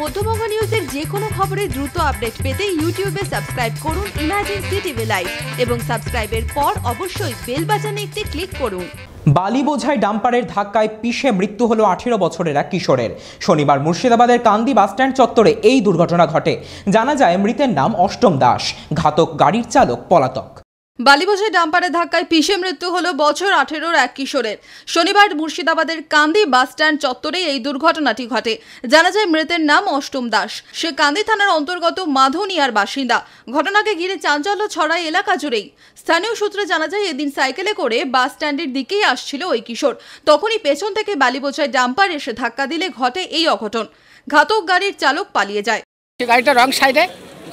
মধ্যবঙ্গ নিউজের যে কোনো খবরের দ্রুত আপডেট পেতে ইউটিউবে সাবস্ক্রাইব করুন ইমাজিন সিটিভি লাইভ এবং সাবস্ক্রাইবের পর অবশ্যই বেল বাজানে একটি ক্লিক করুন। বালি বোঝায় ডাম্পারের ধাক্কায় পিষে মৃত্যু হলো আঠেরো বছরের এক কিশোরের। শনিবার মুর্শিদাবাদের কান্দি বাসস্ট্যান্ড চত্বরে এই দুর্ঘটনা ঘটে। জানা যায় মৃতের নাম অষ্টম দাস, ঘাতক গাড়ির চালক পলাতক। বালিবোঝাই ডাম্পারের ধাক্কায় পিষে মৃত্যু হলো বছর আঠেরোর এক কিশোরের। শনিবার মুর্শিদাবাদের কান্দি বাসস্ট্যান্ড চত্বরে এই দুর্ঘটনাটি ঘটে। জানা যায় মৃতের নাম অষ্টম দাস। সে কান্দি থানার অন্তর্গত মাধনিয়ার বাসিন্দা। ঘটনাকে ঘিরে চাঞ্চল্য ছড়ায় এলাকা জুড়েই। স্থানীয় সূত্রে জানা যায়, এদিন সাইকেলে করে বাস স্ট্যান্ডের দিকেই আসছিল ওই কিশোর। তখনই পেছন থেকে বালিবোঝাই ডাম্পার এসে ধাক্কা দিলে ঘটে এই অঘটন। ঘাতক গাড়ির চালক পালিয়ে যায়। গাড়িটা রং সাইডে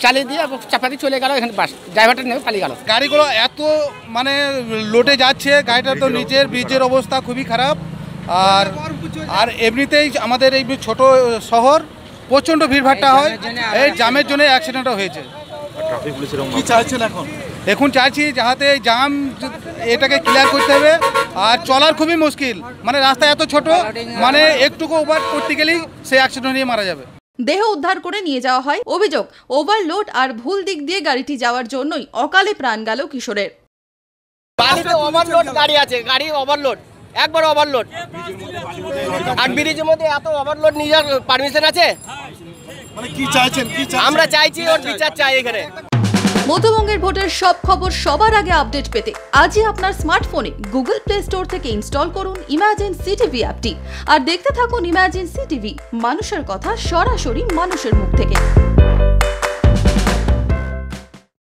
চালিয়ে দিয়ে এবং চাপা চলে গেল এখানে বাস ড্রাইভারটা নেমে পালিয়ে গেল। গাড়িগুলো এত মানে লোটে যাচ্ছে গাড়িটা তো নিচের ব্রিজের অবস্থা খুবই খারাপ। আর আর এমনিতেই আমাদের এই ছোট শহর প্রচণ্ড ভিড়ভাট্টা হয়। এই জামের জন্য অ্যাক্সিডেন্টও হয়েছে। কি চাইছেন এখন? এখন চাইছি যাহাতে জাম এটাকে ক্লিয়ার করতে হবে। আর চলার খুবই মুশকিল। মানে রাস্তা এত ছোট মানে একটুকু ওভার করতে গেলেই সে অ্যাক্সিডেন্ট নিয়ে মারা যাবে। দেহ উদ্ধার করে নিয়ে যাওয়া হয়। অভিযোগ ওভারলোড আর ভুল দিক দিয়ে গাড়িটি যাওয়ার জন্যই অকালে প্রাণ গেল কিশোরের। বাড়িতে ওভারলোড গাড়ি আছে গাড়ি ওভারলোড একবার ওভারলোড আর ব্রিজের মধ্যে এত ওভারলোড নিয়ে পারমিশন আছে? মানে কি চাইছেন কি চাইছেন? আমরা চাইছি ওর বিচার চাই এখানে। মধ্যবঙ্গের ভোটের সব খবর সবার আগে আপডেট পেতে আজই আপনার স্মার্টফোনে গুগল প্লে স্টোর থেকে ইনস্টল করুন ইমাজিন সিটিভি অ্যাপটি। আর দেখতে থাকুন ইমাজিন সিটিভি, মানুষের কথা সরাসরি মানুষের মুখ থেকে।